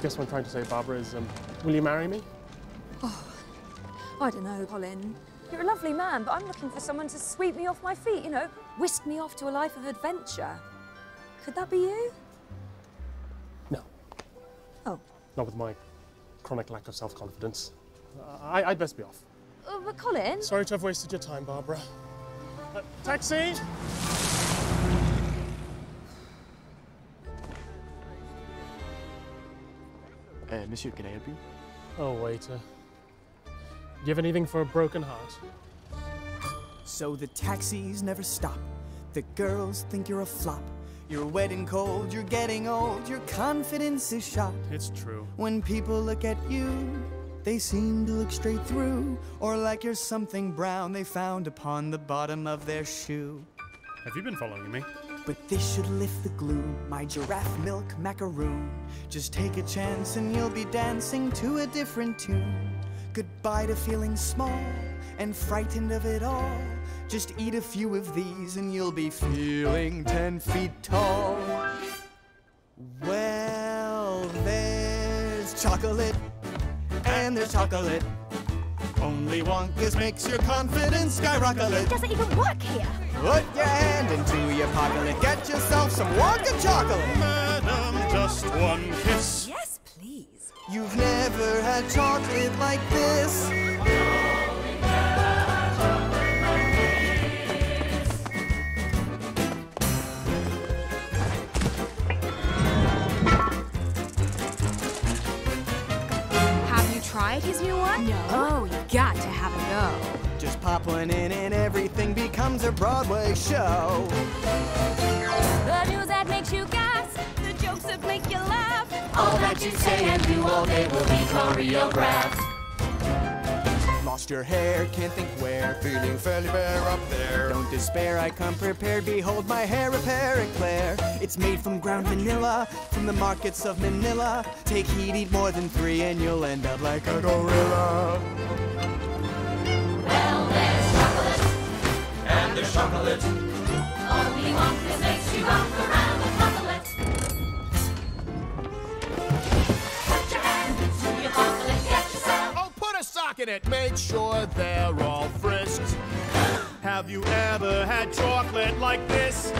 guess what I'm trying to say, Barbara, is um, will you marry me? Oh, I don't know, Colin. You're a lovely man, but I'm looking for someone to sweep me off my feet, you know, whisk me off to a life of adventure. Could that be you? No, Oh. not with my chronic lack of self confidence. I- I'd best be off. Uh, but Colin. Sorry to have wasted your time, Barbara. Uh, taxi! Uh, monsieur, can I help you? Oh, waiter. Do you have anything for a broken heart? So the taxis never stop. The girls think you're a flop. You're wet and cold, you're getting old, your confidence is shot. It's true. When people look at you, they seem to look straight through, or like you're something brown they found upon the bottom of their shoe. Have you been following me? But this should lift the gloom, my giraffe milk macaroon. Just take a chance and you'll be dancing to a different tune. Goodbye to feeling small and frightened of it all. Just eat a few of these and you'll be feeling ten feet tall. Well, there's chocolate and there's chocolate. Only Wonka's makes your confidence skyrocket. doesn't even work here? Put your hand into your pocket. And get yourself some Wonka chocolate. Madam, just one kiss. Yes, please. You've never had chocolate like this. Tried his new one? No. Oh, you got to have a go. Just pop one in and everything becomes a Broadway show. The news that makes you gasp, the jokes that make you laugh. All that you say and do all day will be choreographed. Lost your hair, can't think where, feeling fairly bare up there. Don't despair, I come prepared. Behold my hair repair eclair. It's made from ground vanilla, from the markets of Manila. Take heed, eat more than three, and you'll end up like a gorilla. Well, there's chocolate. And there's chocolate. Only Wonka makes you rock around the chocolate. Put your hand into your pocket get yourself. Oh, put a sock in it. Make sure they're all frisked. Have you ever had chocolate like this?